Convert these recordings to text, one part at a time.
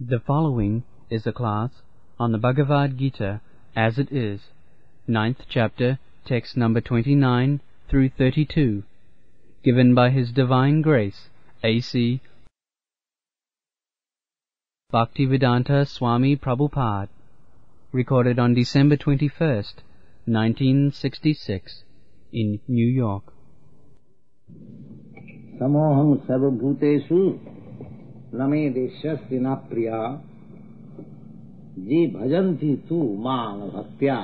The following is a class on the Bhagavad Gita as it is, ninth chapter, text number 29 through 32, given by His Divine Grace, A.C. Bhaktivedanta Swami Prabhupada, recorded on December 21st, 1966, in New York. Samoham sarvabhuteshu न मे देशस्य न प्रिया ये भजन्ति तु माँ भक्त्या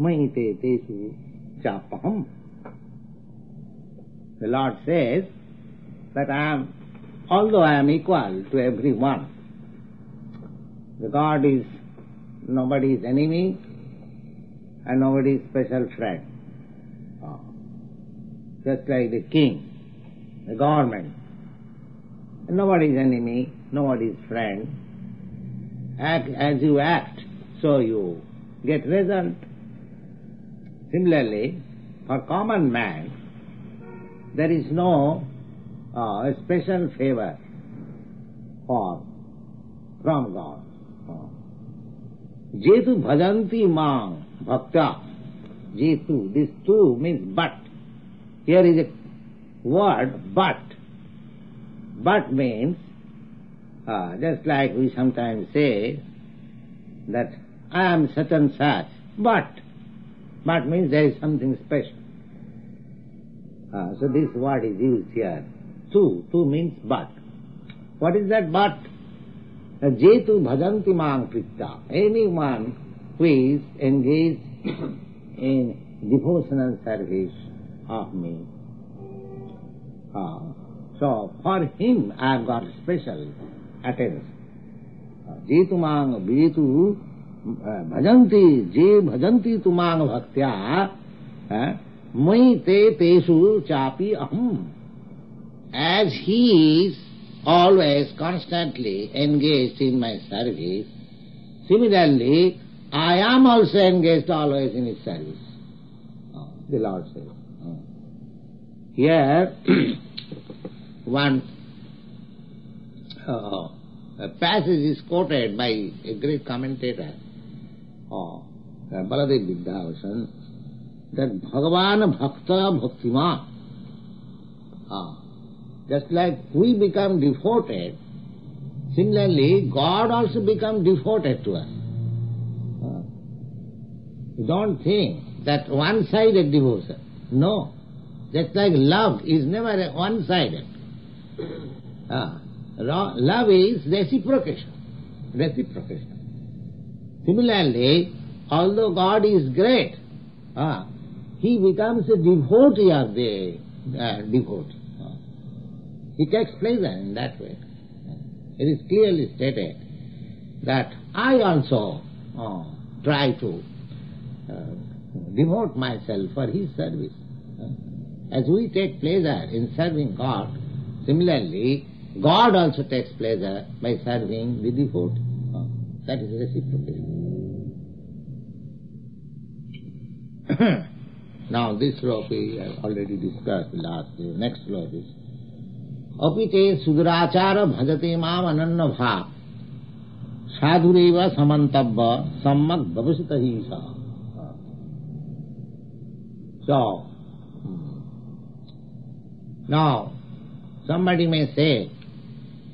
मयि ते तेषु चापहम् The Lord says that I am, although I am equal to everyone, the God is nobody's enemy and nobody's special friend. Oh. Just like the king, the government. Nobody's enemy, nobody's friend. Act as you act, so you get result. Similarly, for common man, there is no uh, special favor for from God. Jetu bhajanti mang bhakta. Jetu, this tu means but. Here is a word but. But means, uh, just like we sometimes say that I am such and such, but. But means there is something special. Uh, so this word is used here. Tu, tu means but. What is that but? Jetu bhajanti mang pritta. Anyone who is engaged in devotional service of me. Uh, so for him I have got special attention. Jetu mang vijetu bhajanti, je bhajanti tu mang bhaktya, mai te tesu chapi aham. As he is always constantly engaged in my service, similarly I am also engaged always in his service. The Lord says. Here, one uh, a passage is quoted by a great commentator, uh, Baladev Vidyabhushan, that Bhagavan Bhakta Bhaktima. Uh, just like we become devoted, similarly God also become devoted to us. Uh, don't think that one-sided devotion. No. Just like love is never one-sided. Ah, love is reciprocation. Reciprocation. Similarly, although God is great, ah, he becomes a devotee of the uh, devotee. Ah. He takes pleasure in that way. It is clearly stated that I also uh, try to uh, devote myself for his service. As we take pleasure in serving God, similarly, God also takes pleasure by serving the devotee. That is reciprocal. now this sloka we have already discussed last year. Next sloka is अपि सुदुराचार भजते माम अनन्न भाव साधुरेव समन्तव्य सम्मक भविष्यत ही सा now, somebody may say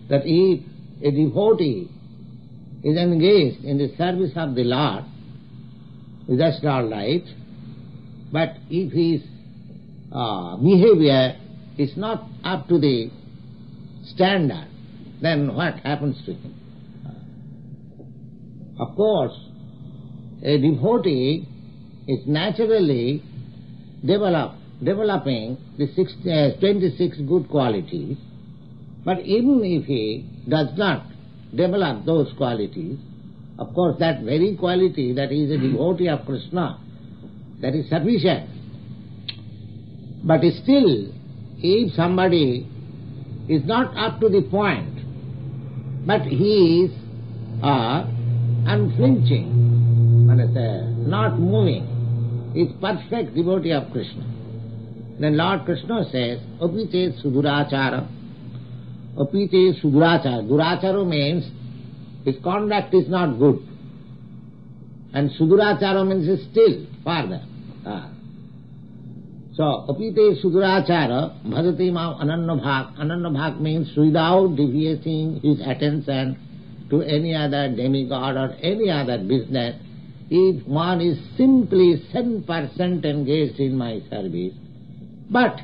that if a devotee is engaged in the service of the Lord, that's all right, but if his uh, behavior is not up to the standard, then what happens to him? Of course, a devotee is naturally develop, developing the six, uh, 26 good qualities, but even if he does not develop those qualities, of course that very quality that he is a devotee of Krishna, that is sufficient. But still, if somebody is not up to the point, but he is uh, unflinching, not moving, is perfect devotee of Krishna. Then Lord Krishna says, Apite Sudurachara, apite sudurachara. Durachara means his conduct is not good. And sudurachara means still, further. Ah. So, apite sudurachara, bhajati mam anannabhak. Anannabhak means without deviating his attention to any other demigod or any other business, if one is simply 10% engaged in my service, but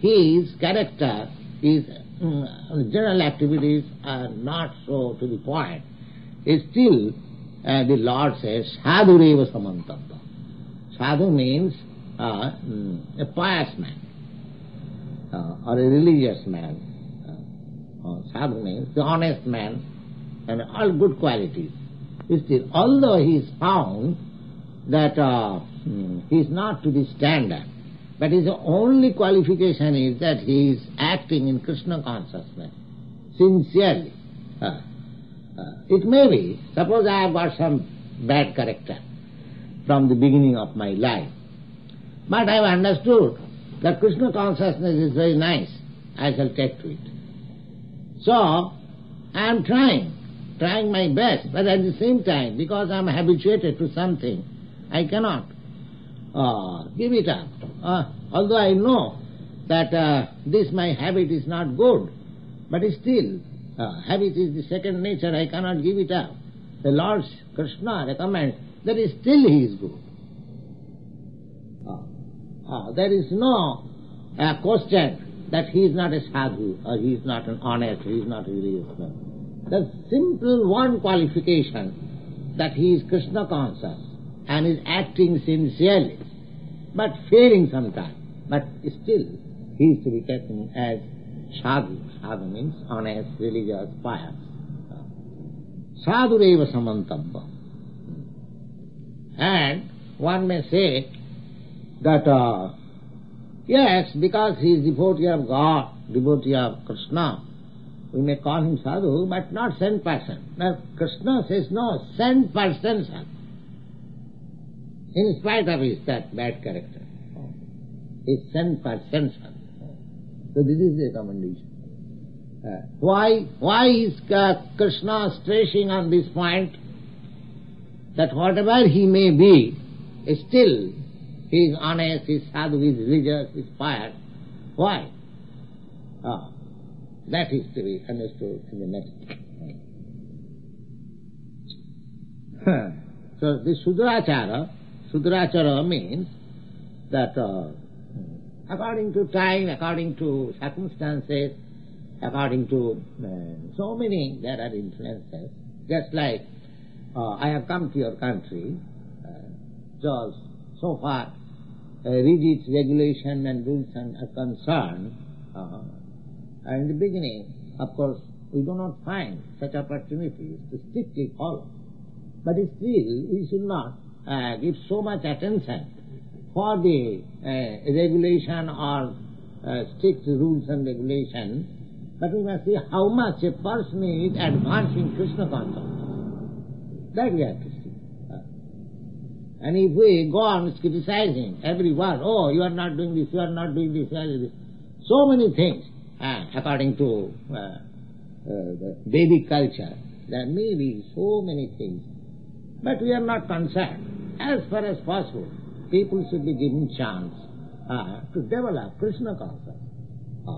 his character, his mm, general activities are not so to the point, still uh, the Lord says, sadhureva samantapa. Sadhu means uh, mm, a pious man uh, or a religious man. Uh, sadhu means the honest man and all good qualities. Still, although he is found that uh, hmm, he is not to the standard, but his only qualification is that he is acting in Krishna consciousness, sincerely. Uh, uh, it may be, suppose I have got some bad character from the beginning of my life, but I have understood that Krishna consciousness is very nice, I shall take to it. So, I am trying trying my best, but at the same time, because I am habituated to something, I cannot uh, give it up. Uh, although I know that uh, this my habit is not good, but still, uh, habit is the second nature, I cannot give it up. The Lord Krishna recommends that still he is good. Uh, uh, there is no question that he is not a sadhu, or he is not an honest, he is not a religious man. The simple one qualification that he is Krishna conscious and is acting sincerely, but failing sometimes, but still he is to be taken as sadhu. Sadhu means honest, religious, pious. Sadhureva samantabha. And one may say that, uh, yes, because he is devotee of God, devotee of Krishna, we may call him sadhu, but not sent person. Now Krishna says no, sent person sadhu. In spite of his that bad character. Sent person sadhu. So this is the recommendation. Uh, why, why is Krishna stressing on this point? That whatever he may be, still he is honest, he is sadhu, he is religious, he is pious. Why? Ah, that is to be understood in the next. so this Sudrachara, Sudrachara means that uh, according to time, according to circumstances, according to uh, so many there are influences, just like uh, I have come to your country, uh, so, far uh, rigid regulation and rules are concerned, uh, and in the beginning, of course, we do not find such opportunities to strictly follow. But still, we should not uh, give so much attention for the uh, regulation or uh, strict rules and regulations, but we must see how much a person is advancing Krishna consciousness. That we have to see. Uh, and if we go on criticizing everyone, oh, you are not doing this, you are not doing this, you are doing this, so many things, uh, according to uh, uh, the Vedic culture, there may be so many things. But we are not concerned. As far as possible, people should be given chance uh, to develop Krishna consciousness. Uh,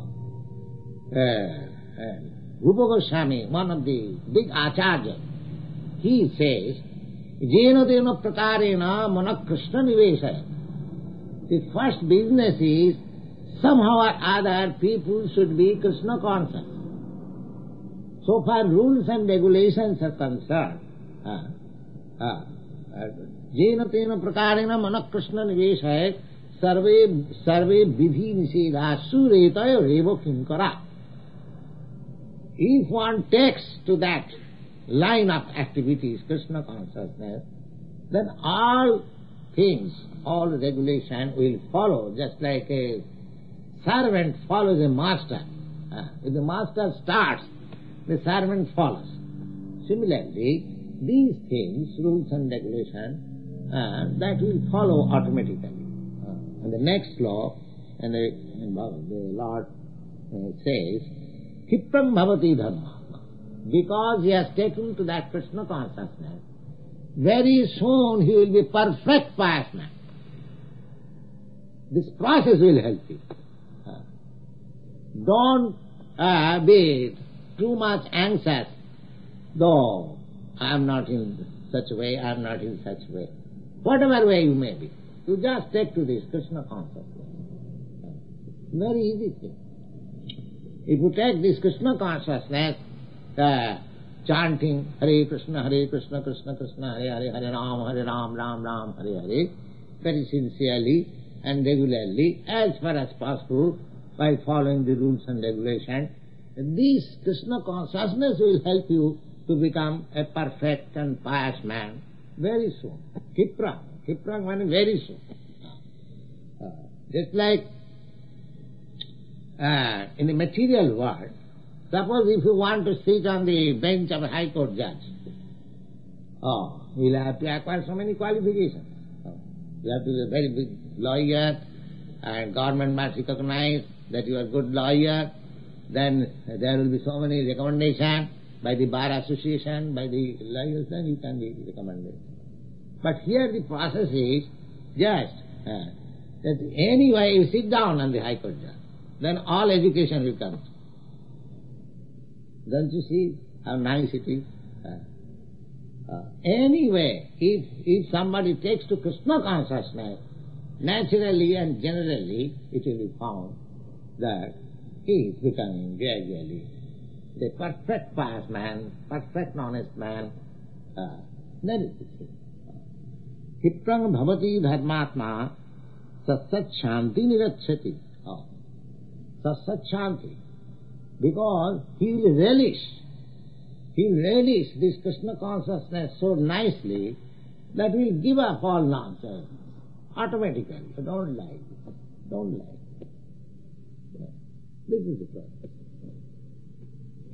uh, Rupa Goswami, one of the big acharyas, he says, Jena dena prakarena mana Krishna nivesaya. The first business is somehow or other people should be Krishna conscious. So far rules and regulations are concerned, jena tena prakarena mana Krishna niveshay sarve sarve vidhi nisedha suretayo revo kinkara. If one takes to that line of activities, Krishna consciousness, then all things, all regulation will follow just like a servant follows a master. Uh, if the master starts, the servant follows. Similarly, these things, rules and regulations, uh, that will follow automatically. Uh, and the next law, and the, the Lord uh, says Kiprang bhavati dharma. Because he has taken to that Krishna consciousness, very soon he will be perfect pious. This process will help you. Don't uh, be too much anxious, though I am not in such way, I am not in such way. Whatever way you may be, you just take to this Krishna consciousness. Very easy thing. If you take this Krishna consciousness, uh, chanting Hare Krishna, Hare Krishna, Krishna Krishna, Hare Hare, Hare Ram, Hare Ram, Ram Ram, Hare Hare, very sincerely and regularly, as far as possible, by following the rules and regulations, this Krishna consciousness will help you to become a perfect and pious man very soon. Kipra. Kipra means very soon. Uh, just like uh, in the material world, suppose if you want to sit on the bench of a high court judge, oh, you'll have to acquire so many qualifications. Oh, you have to be a very big lawyer, and government must recognize that you are a good lawyer, then there will be so many recommendations by the bar association, by the lawyers, then you can be recommended. But here the process is just uh, that anyway you sit down on the High Court judge, then all education will come. Don't you see how nice it is? Uh, uh, anyway, if, if somebody takes to Krishna consciousness, naturally and generally it will be found that he is becoming gradually the perfect pious man, perfect honest man. Uh, the thing. Kiprang bhavati dharmatma satsat shanti nirachati. Oh. Satsat shanti. Because he will relish, he will relish this Krishna consciousness so nicely that he will give up all nonsense automatically. You don't like it. Don't like it. This is the process.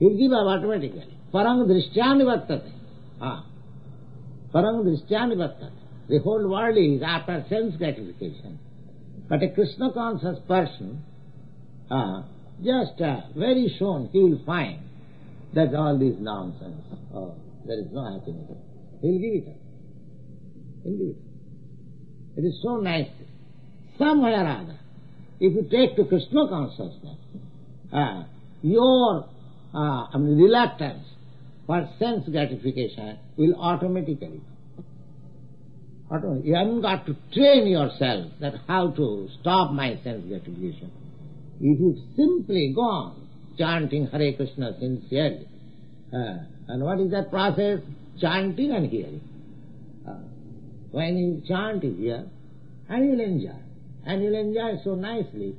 He will give up automatically. Parang drishyani vartate. Ah. Parang drishyani vartate. The whole world is after sense gratification. But a Krishna conscious person, ah, just uh, very soon he will find that all this nonsense, oh, there is no happiness. He will give it up. He will give it. It is so nice. Somewhere or other, if you take to Krishna consciousness, uh, your uh, I mean, reluctance for sense gratification will automatically you haven't got to train yourself that how to stop my sense gratification. If you simply go on chanting Hare Krishna sincerely, uh, and what is that process? Chanting and hearing. Uh, when you chant here, and you'll enjoy. And you'll enjoy so nicely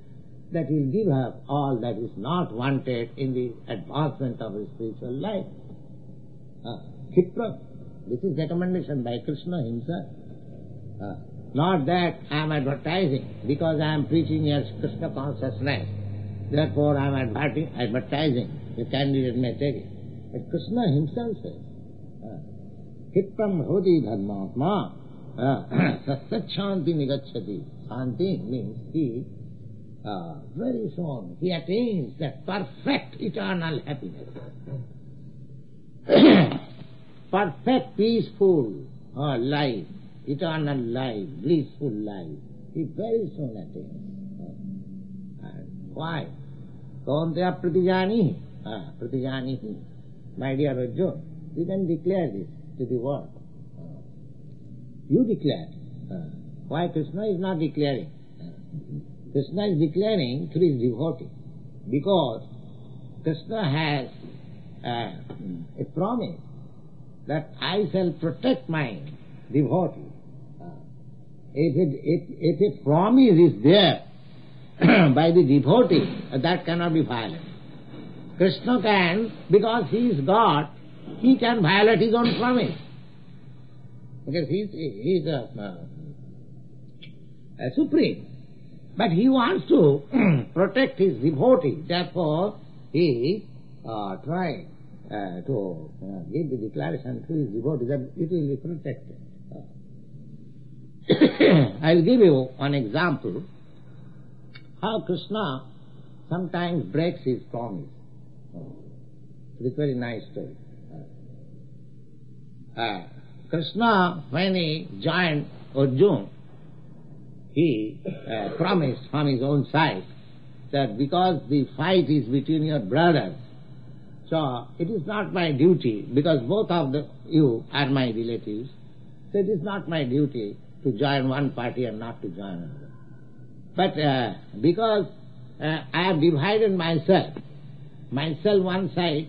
that you'll give up all that is not wanted in the advancement of the spiritual life. Uh, Kipra, this is recommendation by Krishna himself. Uh, not that I am advertising because I am preaching as Krishna consciousness. Therefore I am advertising. The candidate may take it. But Krishna himself says, Kipram bhavati dharmatma satsat shanti nigachati. Shanti means he, uh, very soon, he attains that perfect eternal happiness. perfect peaceful uh, life eternal life, blissful life. He very soon attains. And why? Kaunteya pratijani. Ah, pratijani. My dear Arjuna, you can declare this to the world. You declare. Why Krishna is not declaring? Krishna is declaring to his devotee. Because Krishna has uh, a promise that I shall protect my devotee. Uh, if, it, if, if a promise is there by the devotee, uh, that cannot be violated. Krishna can, because he is God, he can violate his own promise. Because he is, is a, a supreme. But he wants to protect his devotee. Therefore, he uh, tries uh, to uh, give the declaration to his devotee that it will be protected. I'll give you one example how Krishna sometimes breaks his promise. It is a very nice story. Uh, Krishna, when he joined Arjuna, he uh, promised from his own side that because the fight is between your brothers, so it is not my duty, because both of the, you are my relatives, so it is not my duty to join one party and not to join another. But uh, because uh, I have divided myself, myself one side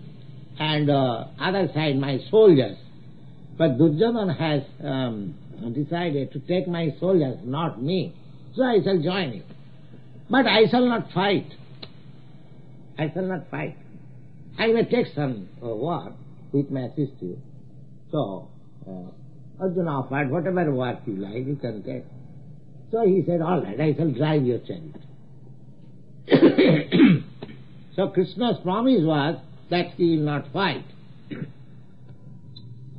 and uh, other side my soldiers, but Duryodhana has um, decided to take my soldiers, not me. So I shall join you. But I shall not fight. I shall not fight. I may take some uh, work which may assist you. So, uh, Arjuna offered, whatever work you like, you can take. So he said, all right, I shall drive your chariot. so Krishna's promise was that he will not fight.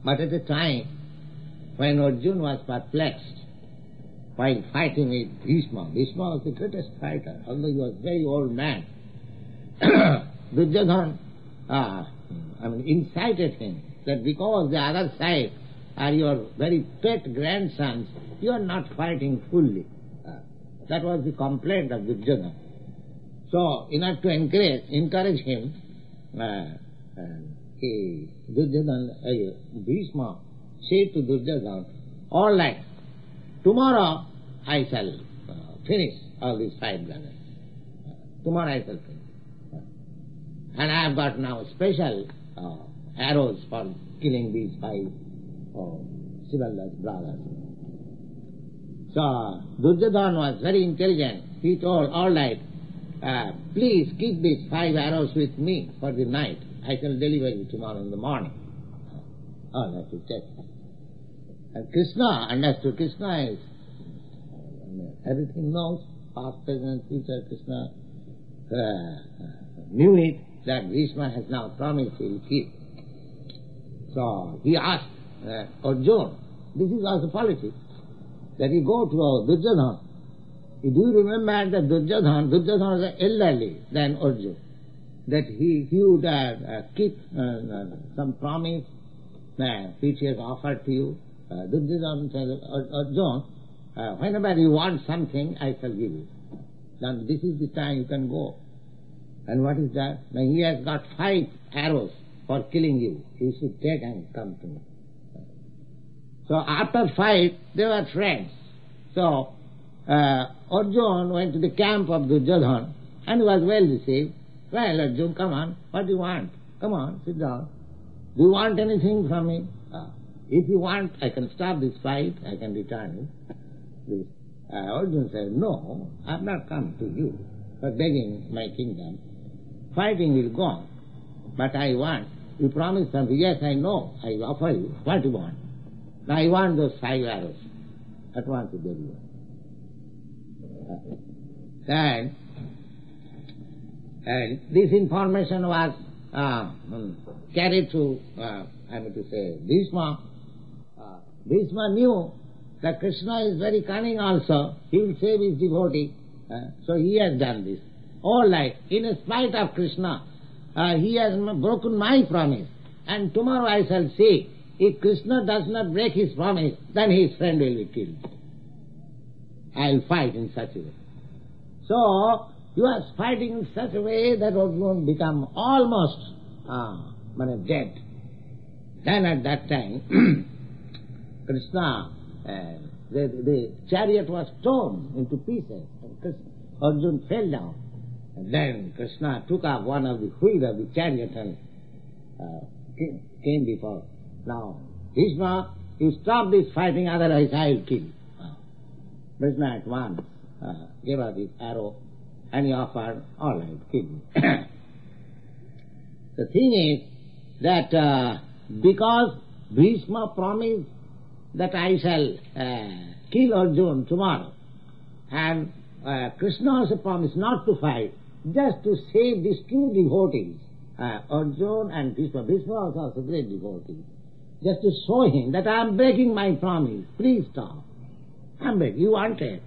but at the time when Arjuna was perplexed, while fighting with Bhishma, Bhishma was the greatest fighter, although he was a very old man. Duryodhana uh, I mean, incited him that because the other side are your very pet grandsons, you are not fighting fully. Uh, that was the complaint of Duryodhana. So, in order to encourage, encourage him, uh, uh, he, Duryodhana, uh, Bhishma said to Duryodhana, all right, tomorrow I shall uh, finish all these five brothers. Tomorrow I shall finish. And I have got now special uh, arrows for killing these five uh, brothers. So, Duryodhana was very intelligent. He told, all right, uh, please keep these five arrows with me for the night. I shall deliver you tomorrow in the morning. Oh, that is it. And Krishna understood. Krishna is everything knows, past, present, future. Krishna uh, knew it that Bhishma has now promised he will keep. So he asked uh, Arjuna, this is also politics, that he go to our Duryodhana do you remember that Duryodhana, Duryodhana was elderly than Arjuna, that he, he would uh, uh, keep uh, uh some promise which he has offered to you. Uh, Duryodhana said, Arjuna, uh, whenever you want something, I shall give you. Now this is the time you can go. And what is that? Now he has got five arrows for killing you. You should take and come to me. So after fight, they were friends. So uh, Arjuna went to the camp of Duryodhana and was well received. Well, Arjuna, come on, what do you want? Come on, sit down. Do you want anything from me? Uh, if you want, I can stop this fight, I can return you. Uh, Arjuna said, no, I have not come to you for begging my kingdom. Fighting will go on, but I want, you promised something, yes, I know, I offer you, what do you want? Now I want those five arrows. At once you deliver. And, and this information was carried to, uh, I mean to say, Bhishma. Uh, Bhishma knew that Krishna is very cunning also. He will save his devotee. Uh, so he has done this. All right. In spite of Krishna, uh, he has broken my promise. And tomorrow I shall see, if Krishna does not break his promise, then his friend will be killed. I will fight in such a way. So, you are fighting in such a way that Arjuna become almost uh, dead. Then at that time, Krishna, uh, the, the chariot was torn into pieces, and Krishna, Arjuna fell down. And then Krishna took up one of the wheel of the chariot and uh, came before. Now, Krishna, you stop this fighting, otherwise I will kill. Krishna at once uh, gave us his arrow and all right, kill me. the thing is that uh, because Bhishma promised that I shall uh, kill Arjuna tomorrow, and uh, Krishna also promised not to fight, just to save these two devotees, uh, Arjuna and Bhishma. Bhishma was also a great devotee. Just to show him that I am breaking my promise. Please stop. I am breaking. You want it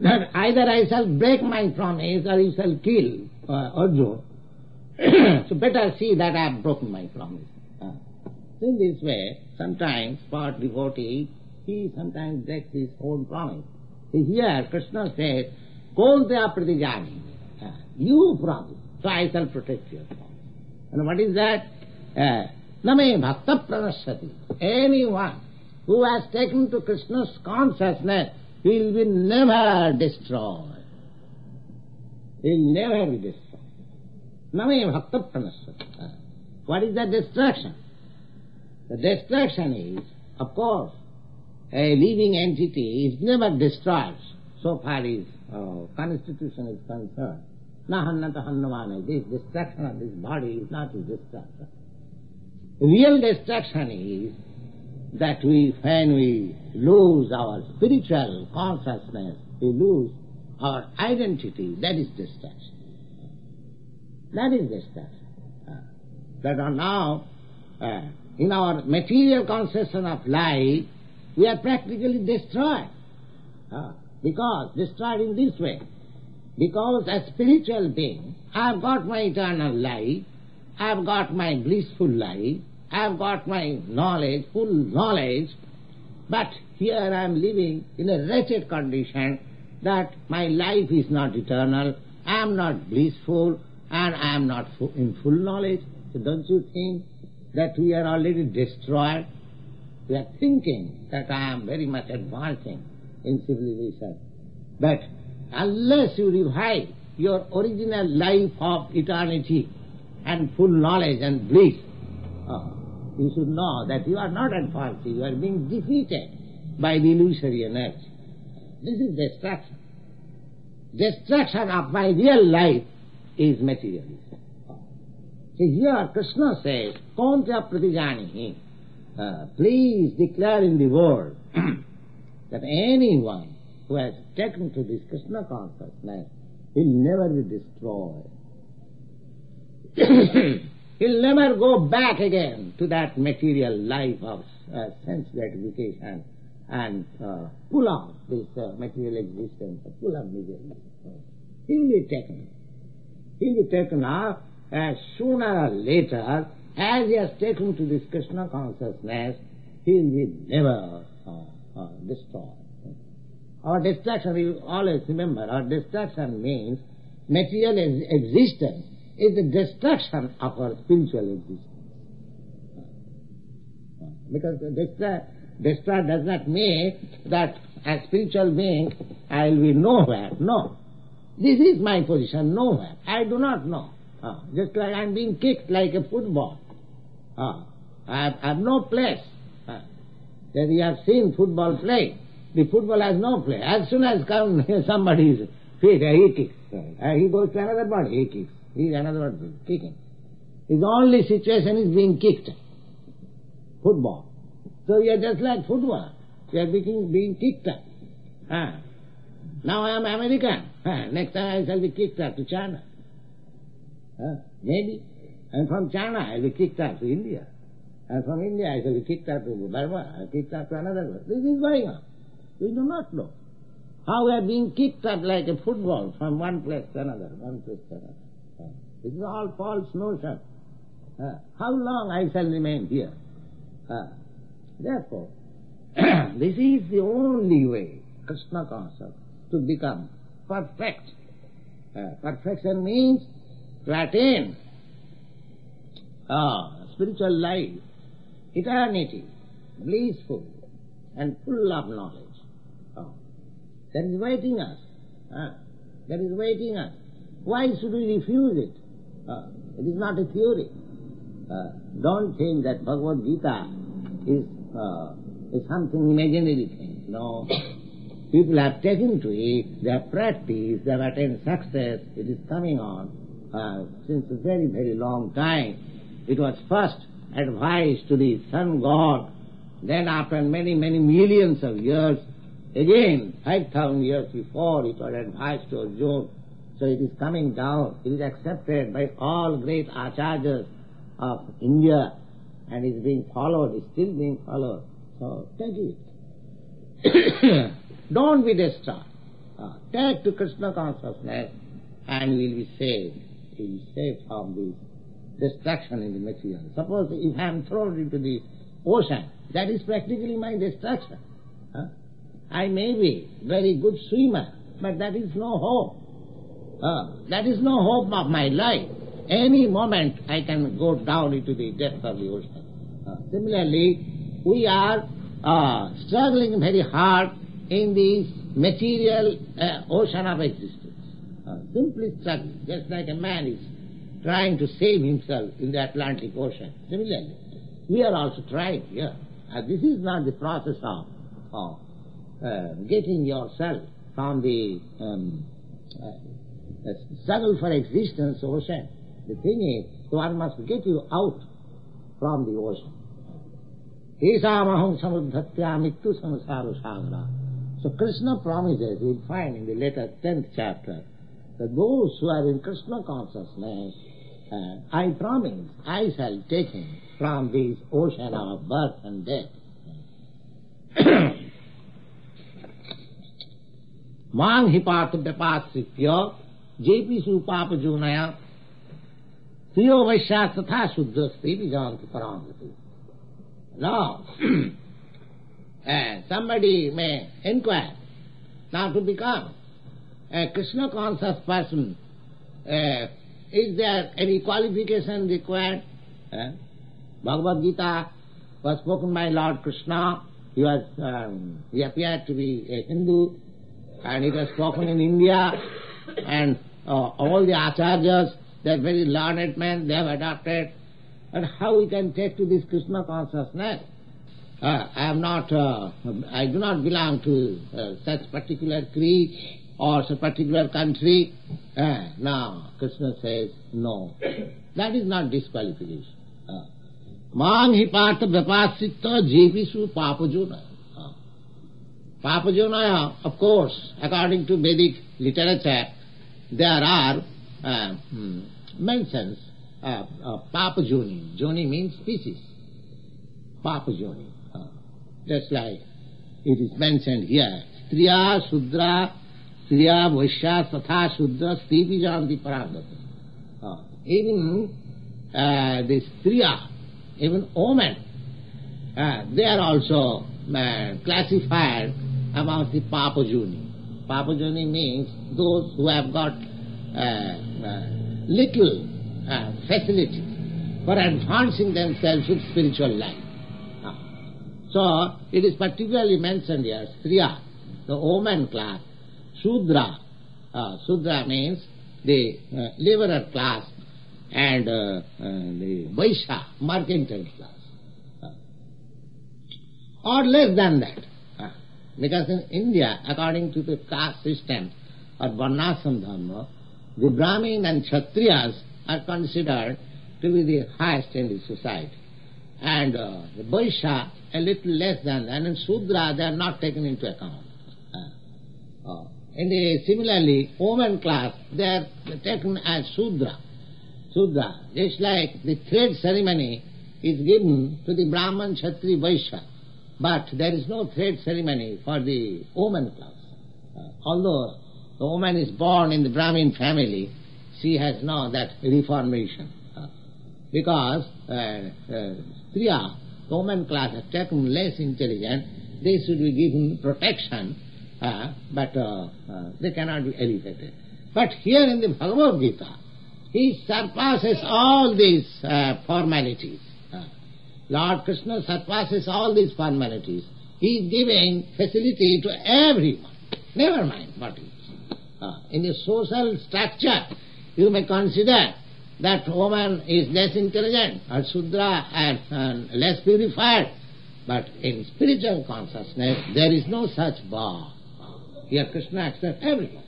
that either I shall break my promise or you shall kill uh, Arjuna. so better see that I have broken my promise. Uh, in this way, sometimes for devotee, he sometimes breaks his own promise. See, here Krishna says, Kaunteya pratijani. Uh, you promise, so I shall protect your promise. And what is that? Uh, Name bhakta pranashati. Anyone who has taken to Krishna's consciousness will be never destroyed. Will never be destroyed. Name bhakta pranashati. What is the destruction? The destruction is, of course, a living entity is never destroyed so far as constitution is concerned. Nahannata hannavana, this destruction of this body is not a destruction. Real destruction is that we, when we lose our spiritual consciousness, we lose our identity, that is destruction. That is destruction. Uh, that are now, uh, in our material conception of life, we are practically destroyed. Uh, because, destroyed in this way. Because as spiritual being, I have got my eternal life, I have got my blissful life, I have got my knowledge, full knowledge, but here I am living in a wretched condition that my life is not eternal, I am not blissful, and I am not in full knowledge. So don't you think that we are already destroyed? We are thinking that I am very much advancing in civilization. But unless you revive your original life of eternity and full knowledge and bliss, uh, you should know that you are not at fault, you are being defeated by the illusory energy. This is destruction. Destruction of my real life is materialism. See here Krishna says, Kaunteya pratijanihi, uh, please declare in the world that anyone who has taken to this Krishna consciousness will never be destroyed. He'll never go back again to that material life of uh, sense gratification and uh, pull out this uh, material existence, pull out misery. He'll be taken. He'll be taken up as sooner or later, as he has taken to this Krishna consciousness, he'll be never uh, uh, destroyed. Our destruction, we always remember, our destruction means material ex- existence is the destruction of our spiritual existence. Because destroy, destroy does not mean that as spiritual being I will be nowhere. No. This is my position, nowhere. I do not know. Uh, just like I am being kicked like a football. Uh, I, have, I have no place. Uh, that you have seen football play. The football has no place. As soon as come somebody's feet, he kicks. Uh, he goes to another body, he kicks. He is another word, kicking. His only situation is being kicked. Football. So you are just like football. You are being, being kicked. Ah. Now I am American. Ah. Next time I shall be kicked up to China. Ah. Maybe. And from China I will be kicked up to India. And from India I shall be kicked up to Burma. I kicked up to another. This is going on. We do not know. How we are being kicked up like a football from one place to another, one place to another. This is all false notion. Uh, how long I shall remain here? Uh, therefore, this is the only way, Krishna consciousness, to become perfect. Uh, perfection means to attain uh, spiritual life, eternity, blissful, and full of knowledge. Uh, that is waiting us. Uh, that is waiting us. Why should we refuse it? Uh, it is not a theory. Uh, don't think that Bhagavad Gita is, uh, is something imaginary thing. No. People have taken to it, they have practiced, they have attained success, it is coming on uh, since a very, very long time. It was first advised to the sun god, then after many, many millions of years, again, 5,000 years before, it was advised to Arjuna so it is coming down, it is accepted by all great acharyas of India and is being followed, is still being followed. So take it. Don't be distraught. Uh, take to Krishna consciousness and you will be saved he will save from the destruction in the material. Suppose if I am thrown into the ocean, that is practically my destruction. Huh? I may be very good swimmer, but that is no hope. Uh, that is no hope of my life. Any moment I can go down into the depth of the ocean. Uh, similarly, we are uh, struggling very hard in the material uh, ocean of existence. Simply struggling, just like a man is trying to save himself in the Atlantic Ocean. Similarly, we are also trying here. This is not the process of uh, getting yourself from the um, uh, struggle for existence ocean. The thing is, one must get you out from the ocean. So Krishna promises, we find in the later 10th chapter, that those who are in Krishna consciousness, uh, I promise I shall take him from this ocean of birth and death. Mang hipat bepasipya JP सुपाप जोनया प्रियो वैश्या तथा शुद्ध स्त्री विजान की परामति Now, uh, somebody may inquire, now to become a Krishna conscious person, uh, is there any qualification required? Uh, Bhagavad Gita was spoken by Lord Krishna. He was, um, he appeared to be a Hindu, and it was spoken in India, and uh, all the acharyas, they're very learned men, they have adopted. And how we can take to this Krishna consciousness? Uh, I am not, uh, I do not belong to uh, such particular creed or such particular country. Uh, no, Krishna says no. That is not disqualification. Mang hi pata vyapasita jeevisu papajuna. Papajunaya, of course, according to Vedic literature, there are uh, hmm, mentions of, uh, Papajuni. Joni means species. Papajuni. Uh, just like it is mentioned here. Striya, Sudra, Striya, Vaishya, Satha, Sudra, Stipi Janti Paragati. Uh, even uh, the Striya, even women, uh, they are also uh, classified among the Papajuni. Papajuni means those who have got uh, uh, little uh, facility for advancing themselves with spiritual life. Uh, so, it is particularly mentioned here, Striya, the woman class, Sudra. Uh, Sudra means the uh, laborer class and uh, uh, the Vaishya, mercantile class. Uh, or less than that. Uh, because in India, according to the caste system or Varnashram Dharma, the Brahmin and Kshatriyas are considered to be the highest in the society. And uh, the Vaishya, a little less than that, and Sudra, they are not taken into account. Uh, uh, and the, similarly, woman class, they are taken as Sudra. Sudra, just like the thread ceremony is given to the Brahman, Kshatri, Vaishya, but there is no thread ceremony for the woman class. Uh, although the woman is born in the Brahmin family, she has no that reformation. Uh, because uh, uh, Striya, the woman class, has taken less intelligent, they should be given protection, uh, but uh, uh, they cannot be elevated. But here in the Bhagavad Gita, he surpasses all these uh, formalities. Lord Krishna surpasses all these formalities. He is giving facility to everyone. Never mind what is. Uh, in the social structure, you may consider that woman is less intelligent or Sudra and, and less purified. But in spiritual consciousness, there is no such bar. Here Krishna accepts everyone.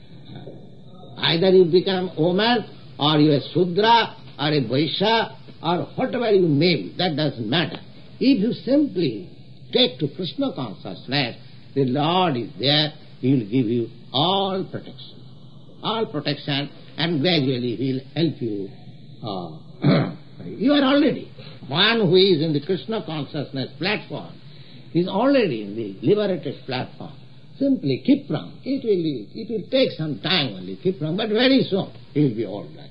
Either you become woman or you are Sudra or a Vaishya or whatever you may that doesn't matter. If you simply take to Krishna consciousness, the Lord is there, He will give you all protection. All protection and gradually He will help you. Uh, you are already one who is in the Krishna consciousness platform is already in the liberated platform. Simply Kipram. It will, it will take some time only, Kipram, but very soon he will be all right.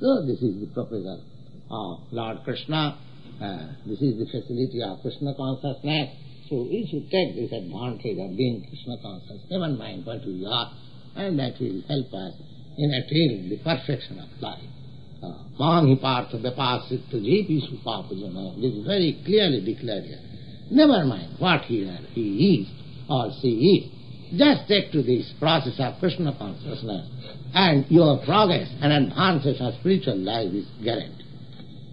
So this is the proposal of Lord Krishna. Uh, this is the facility of Krishna consciousness. So we should take this advantage of being Krishna conscious, never mind what we are, and that will help us in attaining the perfection of life. Mahi partha vipasit jeepi supapajana. This is very clearly declared here. Never mind what he, he is or she is. Just take to this process of Krishna consciousness and your progress and advances of spiritual life is guaranteed.